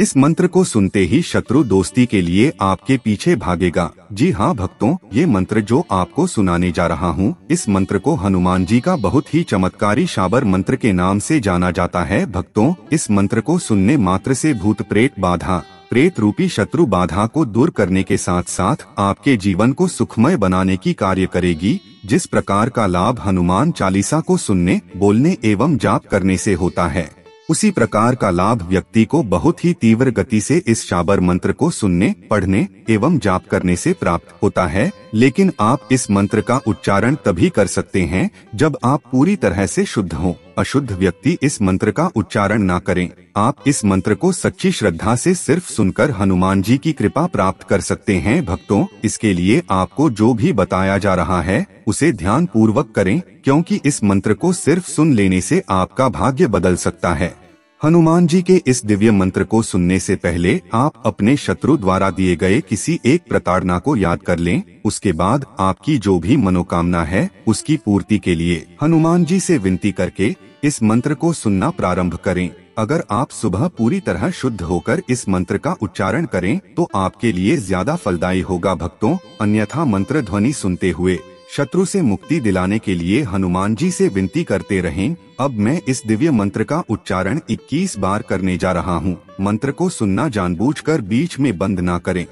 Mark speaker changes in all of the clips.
Speaker 1: इस मंत्र को सुनते ही शत्रु दोस्ती के लिए आपके पीछे भागेगा। जी हाँ भक्तों, ये मंत्र जो आपको सुनाने जा रहा हूँ, इस मंत्र को हनुमान जी का बहुत ही चमत्कारी शाबर मंत्र के नाम से जाना जाता है। भक्तों, इस मंत्र को सुनने मात्र से भूत प्रेत बाधा, प्रेत रूपी शत्रु बाधा को दूर करने के साथ साथ आपके जीवन को सुखमय बनाने की कार्य करेगी। जिस प्रकार का लाभ हनुमान चालीसा को सुनने, बोलने एवं जाप करने से होता है। उसी प्रकार का लाभ व्यक्ति को बहुत ही तीव्र गति से इस शाबर मंत्र को सुनने, पढ़ने एवं जाप करने से प्राप्त होता है, लेकिन आप इस मंत्र का उच्चारण तभी कर सकते हैं, जब आप पूरी तरह से शुद्ध हों। अशुद्ध व्यक्ति इस मंत्र का उच्चारण ना करें। आप इस मंत्र को सच्ची श्रद्धा से सिर्फ़ सुनकर हनुमान जी की कृपा प्राप्त कर सकते हैं। भक्तों, इसके लिए आपको जो भी बताया जा रहा है, उसे ध्यान पूर्वक करें, क्योंकि इस मंत्र को सिर्फ़ सुन लेने से आपका भाग्य बदल सकता है। हनुमान जी के इस दिव्य मंत्र को सुनने से पहले आप अपने शत्रु द्वारा दिए गए किसी एक प्रताड़ना को याद कर लें। उसके बाद आपकी जो भी मनोकामना है, उसकी पूर्ति के लिए हनुमान जी से विनती करके इस मंत्र को सुनना प्रारंभ करें। अगर आप सुबह पूरी तरह शुद्ध होकर इस मंत्र का उच्चारण करें तो आपके लिए ज़्यादा फलदायी होगा। भक्तों, अन्यथा मंत्र ध्वनि सुनते हुए शत्रु से मुक्ति दिलाने के लिए हनुमान जी से विनती करते रहें, अब मैं इस दिव्य मंत्र का उच्चारण 21 बार करने जा रहा हूँ। मंत्र को सुनना जानबूझकर बीच में बंद ना करें।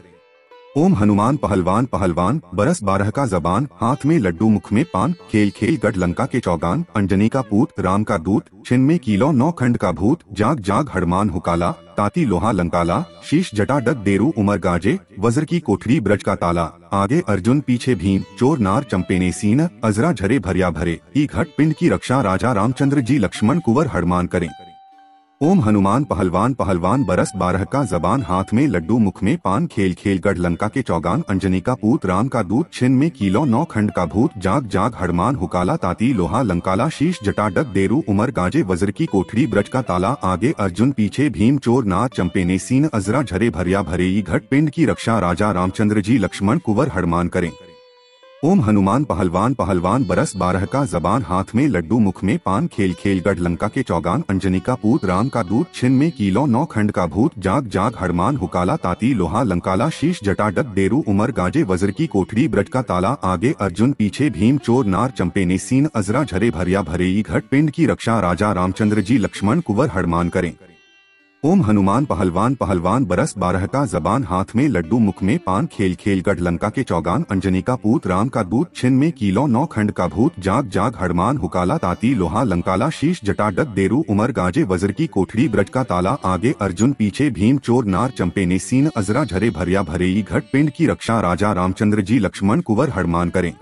Speaker 1: ओम हनुमान पहलवान पहलवान, बरस बारह का जबान, हाथ में लड्डू, मुख में पान, खेल खेल, गढ़ लंका के चौगान, अंजनी का पूत, राम का दूत, छिन में कीलो, नौ खंड का भूत, जाग जाग हड़मान हुकाला, ताती लोहा लंकाला, शीश जटा डग देरू उमर गाजे, वज्र की कोठरी ब्रज का ताला, आगे अर्जुन, पीछे भीम, चोर नार चंपेने सीन, अजरा झरे भरिया भरे, ई घट पिंड की रक्षा राजा रामचंद्र जी लक्ष्मण कुंवर हड़मान करें। ओम हनुमान पहलवान पहलवान बरस बारह का जबान हाथ में लड्डू मुख में पान खेल खेल गढ़ लंका के चौगान अंजनी का पूत राम का दूत छिन में किलो नौ खंड का भूत जाग जाग हड़मान हुकाला ताती लोहा लंकाला शीश जटा डग देरू उमर गाजे वज्र की कोठरी ब्रज का ताला आगे अर्जुन पीछे भीम चोर ना चंपे ने सीन अजरा झरे भरिया भरे घट पिंड की रक्षा राजा रामचंद्र जी लक्ष्मण कुंवर हड़मान करें। ओम हनुमान पहलवान पहलवान बरस बारह का जबान हाथ में लड्डू मुख में पान खेल खेल गढ़ लंका के चौगान अंजनी का पूत राम का दूत छिन में किलो नौ खंड का भूत जाग जाग हड़मान हुकाला ताती लोहा लंकाला शीश जटा डग देरू उमर गाजे वज्र की कोठरी ब्रज का ताला आगे अर्जुन पीछे भीम चोर नार चंपे ने सीन अजरा झरे भरिया भरे घट पिंड की रक्षा राजा रामचंद्र जी लक्ष्मण कुंवर हड़मान करें। ओम हनुमान पहलवान पहलवान बरस बारह का जबान हाथ में लड्डू मुख में पान खेल खेल गढ़ लंका के चौगान अंजनी का पूत राम का दूत छिन में किलो नौ खंड का भूत जाग जाग हड़मान हुकाला ताती लोहा लंकाला शीश जटा डग देरू उमर गाजे वज्र की कोठरी ब्रज का ताला आगे अर्जुन पीछे भीम चोर नार चंपे ने सीन अजरा झरे भरिया भरे घट पिंड की रक्षा राजा रामचंद्र जी लक्ष्मण कुंवर हड़मान करें।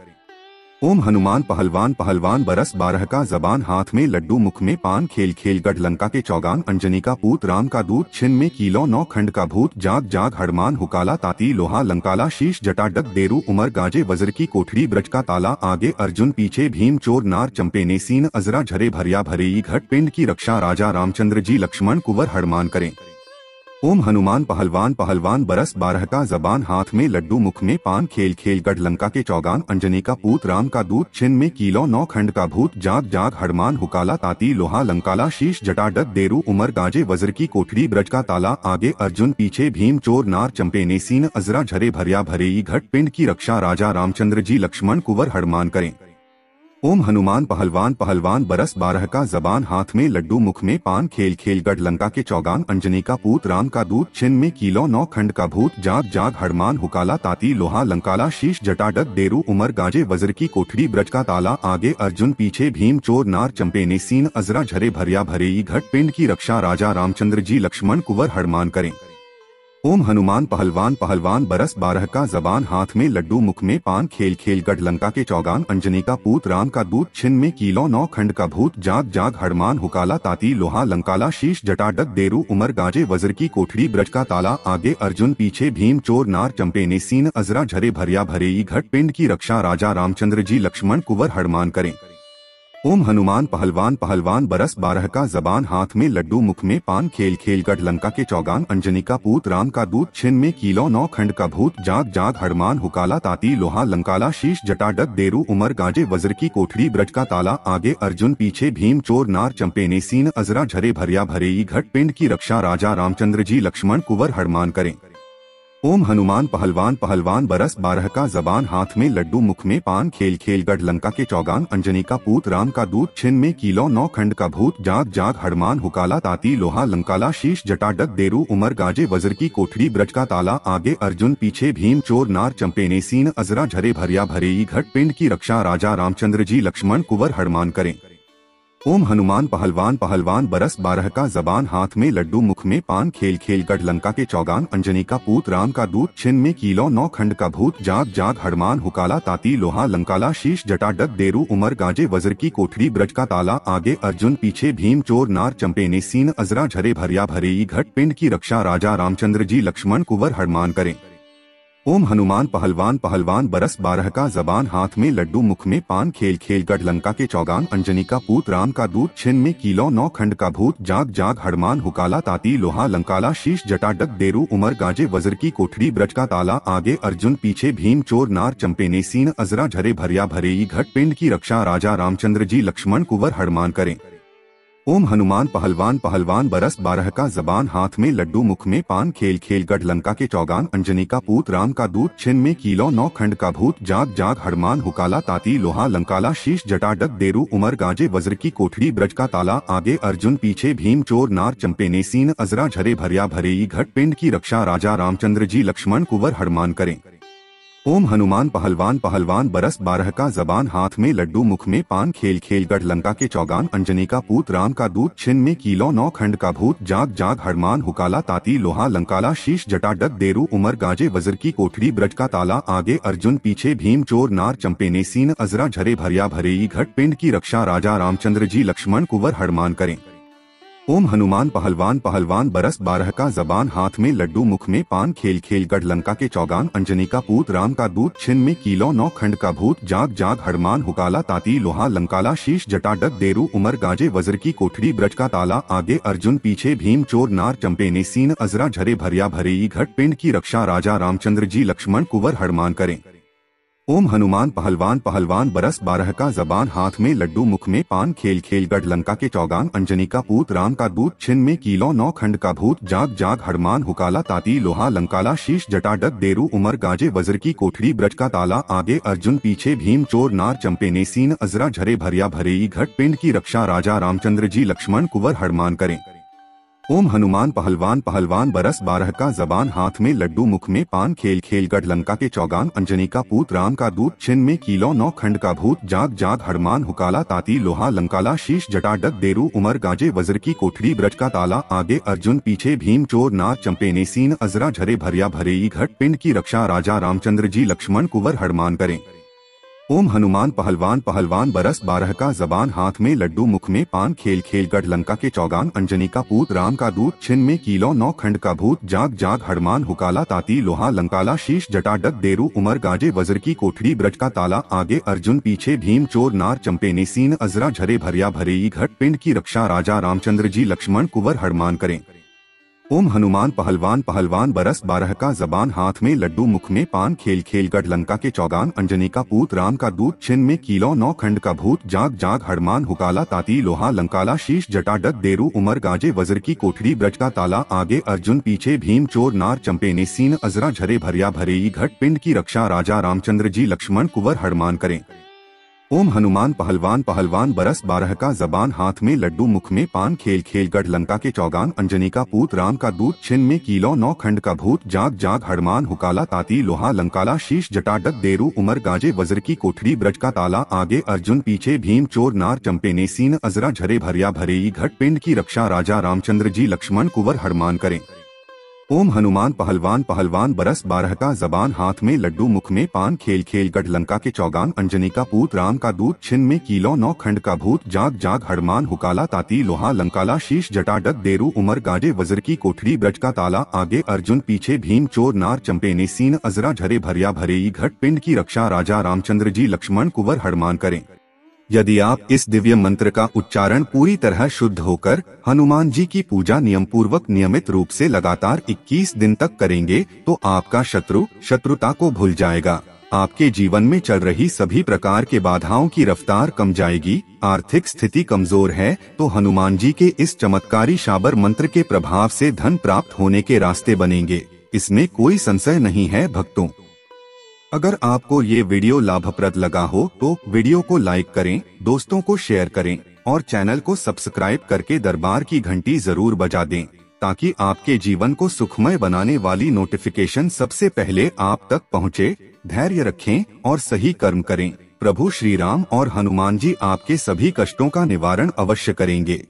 Speaker 1: ओम हनुमान पहलवान पहलवान बरस बारह का जबान हाथ में लड्डू मुख में पान खेल खेल गढ़ लंका के चौगान अंजनी का पूत राम का दूत छिन में किलो नौ खंड का भूत जाग जाग हड़मान हुकाला ताती लोहा लंकाला शीश जटा डग देरू उमर गाजे वज्र की कोठरी ब्रज का ताला आगे अर्जुन पीछे भीम चोर नार चंपे ने सीन अजरा झरे भरिया भरे घट पिंड की रक्षा राजा रामचंद्र जी लक्ष्मण कुंवर हड़मान करें। ओम हनुमान पहलवान पहलवान बरस बारह का जबान हाथ में लड्डू मुख में पान खेल खेल गढ़ लंका के चौगान अंजनी का पूत राम का दूत छिन में किलो नौ खंड का भूत जाग जाग हड़मान हुकाला ताती लोहा लंकाला शीश जटा डग देरू उमर गाजे वज्र की कोठरी ब्रज का ताला आगे अर्जुन पीछे भीम चोर नार चंपे ने सीन अजरा झरे भरिया भरे घट पिंड की रक्षा राजा रामचंद्र जी लक्ष्मण कुंवर हड़मान करें। ओम हनुमान पहलवान पहलवान बरस बारह का जबान हाथ में लड्डू मुख में पान खेल खेल गढ़ लंका के चौगान अंजनी का पूत राम का दूत छिन में किलो नौ खंड का भूत जाग जाग हड़मान हुकाला ताती लोहा लंकाला शीश जटा डग देरू उमर गाजे वज्र की कोठरी ब्रज का ताला आगे अर्जुन पीछे भीम चोर नार चंपे ने सीन अजरा झरे भरिया भरे घट पिंड की रक्षा राजा रामचंद्र जी लक्ष्मण कुंवर हड़मान करें। ओम हनुमान पहलवान पहलवान बरस बारह का जबान हाथ में लड्डू, मुख में पान, खेल खेल गढ़ लंका के चौगान, अंजनी का पूत, राम का दूत, छिन में किलो, नौ खंड का भूत, जाग जाग हड़मान हुकाला, ताती, लोहा, लंकाला, शीश, जटा डग देरू, उमर, गाजे, वज्र की कोठड़ी, ब्रज का ताला, आगे अर्जुन, पीछे भीम, चोर, नार, चंपे ने सीन अजरा, झरे, भरिया भरे घट, पिंड की रक्षा, राजा, रामचंद्र जी, लक्ष्मण, कुंवर हड़मान करें। ओम हनुमान पहलवान पहलवान बरस बारह का जबान हाथ में लड्डू मुख में पान खेल खेल गढ़ लंका के चौगान अंजनी का पूत राम का दूत छिन में किलो नौ खंड का भूत जाग जाग हड़मान हुकाला ताती लोहा लंकाला शीश जटा डग देरू उमर गाजे वज्र की कोठड़ी ब्रज का ताला आगे अर्जुन पीछे भीम चोर नार चंपे ने सीन अजरा झरे भरिया भरे घट पिंड की रक्षा राजा रामचंद्र जी लक्ष्मण कुंवर हड़मान करें। ओम हनुमान पहलवान पहलवान बरस बारह का जबान हाथ में लड्डू मुख में पान खेल खेल गढ़ लंका के चौगान अंजनी का पूत राम का दूध छिन में किलो नौ खंड का भूत जाग जाग हड़मान हुकाला ताती लोहा लंकाला शीश जटा डग देरू उमर गाजे वज्र की कोठड़ी ब्रज का ताला आगे अर्जुन पीछे भीम चोर नार चंपे ने सीन अजरा झरे भरिया भरे घट पिंड की रक्षा राजा रामचंद्र जी लक्ष्मण कुंवर हड़मान करें। ओम हनुमान पहलवान पहलवान बरस बारह का जबान हाथ में लड्डू मुख में पान खेल खेल गढ़ लंका के चौगान अंजनी का पूत राम का दूत छिन में किलो नौ खंड का भूत जाग जाग हड़मान हुकाला ताती लोहा लंकाला शीश जटा डग देरू उमर गाजे वज्र की कोठड़ी ब्रज का ताला आगे अर्जुन पीछे भीम चोर नार चंपे ने सीन अजरा झरे भरिया भरे घट पिंड की रक्षा राजा रामचंद्र जी लक्ष्मण कुंवर हड़मान करें। ओम हनुमान पहलवान पहलवान बरस बारह का जबान हाथ में लड्डू मुख में पान खेल खेल गढ़ लंका के चौगान अंजनी का पूत राम का दूध छिन में किलो नौ खंड का भूत जाग जाग हड़मान हुकाला ताती लोहा लंकाला शीश जटा डक देरू उमर गाजे वज्र की कोठड़ी ब्रज का ताला आगे अर्जुन पीछे भीम चोर नार चंपे ने सीन अजरा झरे भरिया भरे घट पिंड की रक्षा राजा रामचंद्र जी लक्ष्मण कुंवर हड़मान करें। ओम हनुमान पहलवान पहलवान बरस बारह का जबान हाथ में लड्डू मुख में पान खेल खेल गढ़ लंका के चौगान अंजनी का पूत राम का दूत छिन में किलो नौ खंड का भूत जाग जाग हड़मान हुकाला ताती लोहा लंकाला शीश जटा डग देरू उमर गाजे वज्र की कोठड़ी ब्रज का ताला आगे अर्जुन पीछे भीम चोर नार चंपे ने सीन अजरा झरे भरिया भरे घट पिंड की रक्षा राजा रामचंद्र जी लक्ष्मण कुंवर हड़मान करें। ओम हनुमान पहलवान पहलवान बरस बारह का जबान हाथ में लड्डू मुख में पान खेल खेल गढ़ लंका के चौगान अंजनी का पूत राम का दूत छिन में किलो नौ खंड का भूत जाग जाग हड़मान हुकाला ताती लोहा लंकाला शीश जटा डग देरू उमर गाजे वज्र की कोठड़ी ब्रज का ताला आगे अर्जुन पीछे भीम चोर नार चंपे ने सीन अजरा झरे भरिया भरे घट पिंड की रक्षा राजा रामचंद्र जी लक्ष्मण कुंवर हड़मान करें। ओम हनुमान पहलवान पहलवान बरस बारह का जबान हाथ में लड्डू मुख में पान खेल खेल गढ़ लंका के चौगान अंजनी का पूत राम का दूत छिन में किलो नौ खंड का भूत जाग जाग हड़मान हुकाला ताती लोहा लंकाला शीश जटा डग देरू उमर गाजे वज्र की कोठड़ी ब्रज का ताला आगे अर्जुन पीछे भीम चोर नार चंपे ने सीन अजरा झरे भरिया भरे घट पिंड की रक्षा राजा रामचंद्र जी लक्ष्मण कुंवर हड़मान करें। ओम हनुमान पहलवान पहलवान बरस बारह का जबान हाथ में लड्डू मुख में पान खेल खेल गढ़ लंका के चौगान अंजनी का पूत राम का दूत छिन में किलो नौ खंड का भूत जाग जाग हड़मान हुकाला ताती लोहा लंकाला शीश जटा डग देरू उमर गाजे वज्र की कोठरी ब्रज का ताला आगे अर्जुन पीछे भीम चोर नार चंपे ने सीन अजरा झरे भरिया भरे घट पिंड की रक्षा राजा रामचंद्र जी लक्ष्मण कुंवर हड़मान करें। ओम हनुमान पहलवान पहलवान बरस बारह का जबान हाथ में लड्डू मुख में पान खेल खेल गढ़ लंका के चौगान अंजनी का पूत राम का दूत छिन में किलो नौ खंड का भूत जाग जाग हड़मान हुकाला ताती लोहा लंकाला शीश जटा डग देरू उमर गाजे वज्र की कोठड़ी ब्रज का ताला आगे अर्जुन पीछे भीम चोर नार चंपे ने सीन अजरा झरे भरिया भरे घट पिंड की रक्षा राजा रामचंद्र जी लक्ष्मण कुंवर हड़मान करें। ओम हनुमान पहलवान पहलवान बरस बारह का जबान हाथ में लड्डू मुख में पान खेल खेल गढ़ लंका के चौगान अंजनी का पूत राम का दूध छिन में किलो नौ खंड का भूत जाग जाग हड़मान हुकाला ताती लोहा लंकाला शीश जटा डग देरू उमर गाजे वज्र की कोठड़ी ब्रज का ताला आगे अर्जुन पीछे भीम चोर नार चंपे ने सीन अजरा झरे भरिया भरे घट पिंड की रक्षा राजा रामचंद्र जी लक्ष्मण कुंवर हड़मान करें। ओम हनुमान पहलवान पहलवान बरस बारह का जबान हाथ में लड्डू मुख में पान खेल खेल गढ़ लंका के चौगान अंजनी का पूत राम का दूध छिन में किलो नौ खंड का भूत जाग जाग हड़मान हुकाला ताती लोहा लंकाला शीश जटा डग देरू उमर गाजे वज्र की कोठड़ी ब्रज का ताला आगे अर्जुन पीछे भीम चोर नार चंपे ने सीन अजरा झरे भरिया भरे घट पिंड की रक्षा राजा रामचंद्र जी लक्ष्मण कुंवर हड़मान करें। ओम हनुमान पहलवान पहलवान बरस बारह का जबान हाथ में लड्डू मुख में पान खेल खेल गढ़ लंका के चौगान अंजनी का पूत राम का दूत छिन में किलो नौ खंड का भूत जाग जाग हड़मान हुकाला ताती लोहा लंकाला शीश जटा डग देरू उमर गाजे वज्र की कोठड़ी ब्रज का ताला आगे अर्जुन पीछे भीम चोर नार चंपे ने सीन अजरा झरे भरिया भरे घट पिंड की रक्षा राजा रामचंद्र जी लक्ष्मण कुंवर हड़मान करें। ओम हनुमान पहलवान पहलवान बरस बारह का जबान हाथ में लड्डू, मुख में पान, खेल खेल, गढ़ लंका के चौगान, अंजनी का पूत, राम का दूध छिन में किलो, नौ खंड का भूत, जाग जाग हड़मान हुकाला, ताती, लोहा, लंकाला, शीश जटा डग देरू, उमर, गाजे, वज्र की कोठड़ी ब्रज का ताला, आगे अर्जुन, पीछे भीम, चोर, नार, चंपे ने सीन, अजरा, झरे, भरिया भरे घट, पिंड की रक्षा, राजा, रामचंद्र जी, लक्ष्मण, कुंवर हड़मान करें। यदि आप इस दिव्य मंत्र का उच्चारण पूरी तरह शुद्ध होकर हनुमान जी की पूजा नियम पूर्वक नियमित रूप से लगातार 21 दिन तक करेंगे तो आपका शत्रु शत्रुता को भूल जाएगा। आपके जीवन में चल रही सभी प्रकार के बाधाओं की रफ्तार कम जाएगी, आर्थिक स्थिति कमज़ोर है तो हनुमान जी के इस चमत्कारी शाबर मंत्र के प्रभाव से धन प्राप्त होने के रास्ते बनेंगे। इसमें कोई संशय नहीं है, भक्तों। अगर आपको ये वीडियो लाभप्रद लगा हो तो वीडियो को लाइक करें, दोस्तों को शेयर करें, और चैनल को सब्सक्राइब करके दरबार की घंटी ज़रूर बजा दें, ताकि आपके जीवन को सुखमय बनाने वाली नोटिफिकेशन सबसे पहले आप तक पहुँचे, धैर्य रखें, और सही कर्म करें। प्रभु श्री राम और हनुमान जी आपके सभी कष्टों का निवारण अवश्य करेंगे।